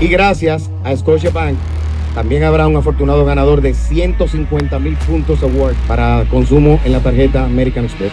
Y gracias a Scotiabank también habrá un afortunado ganador de 150 mil puntos award para consumo en la tarjeta American Express.